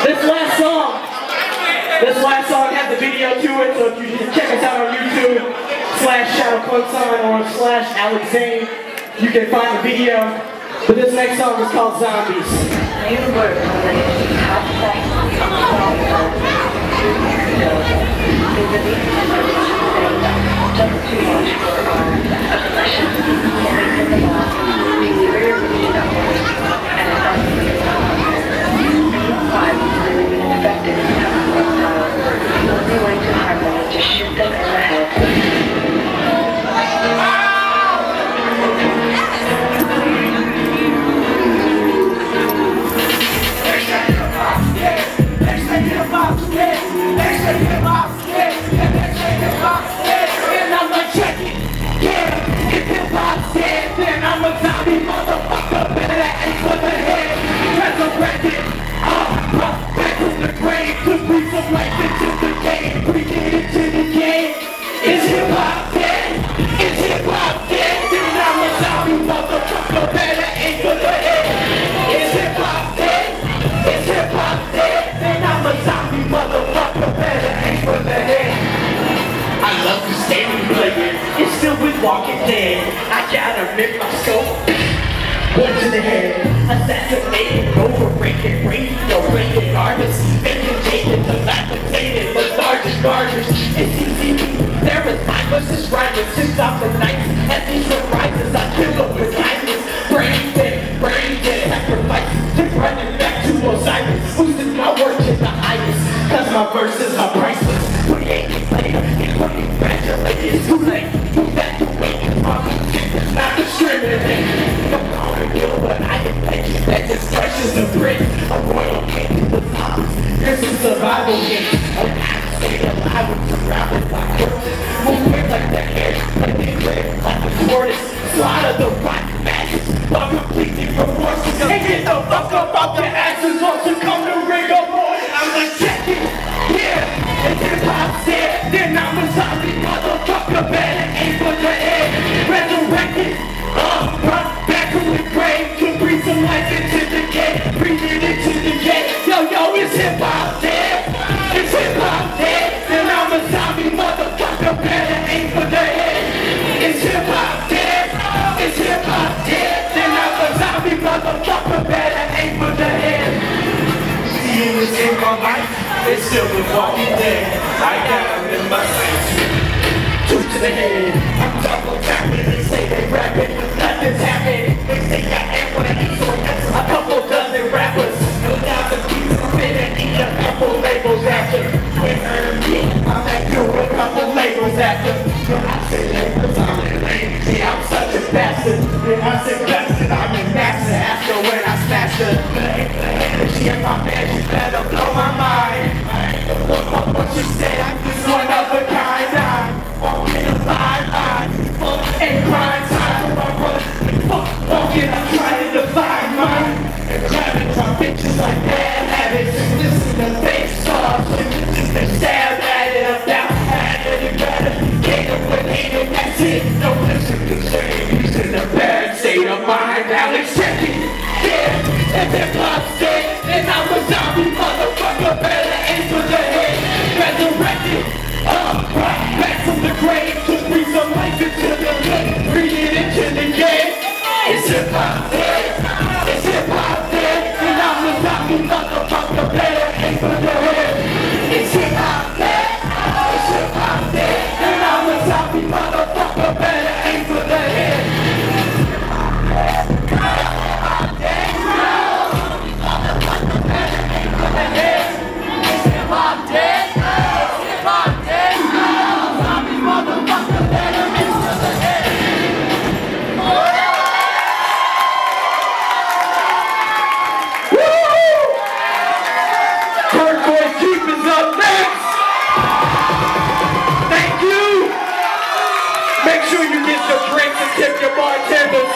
This last song, this last song has a video to it, so if you just check us out on YouTube, slash Shadow or slash Alex Zayne, you can find the video. But this next song is called Zombies. Is hip hop dead? Is hip hop dead? Then I'm a zombie motherfucker, better aim for the head. Is hip hop dead? Is hip hop dead? Then I'm a zombie motherfucker, better aim for the head. I love to stand and play it. It's still with Walking Dead. I gotta make my scope. One to the head, assassinated, overrated, radio, rated artists, educated, dilapidated, lethargic martyrs. It's by corpses, moving like the hair, like the grave, like the tortoise, slaughter the rotten masses, but completely remorseless. And get the fuck up off your asses, won't you come to ring of boy? I'm like, check it, yeah, and hip hop dead, then I'm a zombie I them in my sights. Two to the head, I'm double tapping. They say they rapping, nothing's happening. They say I am so that's a couple dozen rappers. No doubt the people fit and eat a couple labels after. When earn me, I'm at a couple labels after. I'm in lane. See, I'm such a bastard. I'm a master. After when I smash her, the energy in my man, better blow my mind. I'm trying to define mine. And grabbing my bitches like bad habits. To bass songs, just a stab at it about having it better. Hating with hating, that's it. No listen to he's in a bad state of mind. Now let's it. Yeah, if hip hop's dead, then I'm a zombie motherfucker. Better aim the head. Resurrected. Uh, brought back from the grave to breathe some life into the is up next. Thank you. Make sure you get your drinks and tip your bartenders.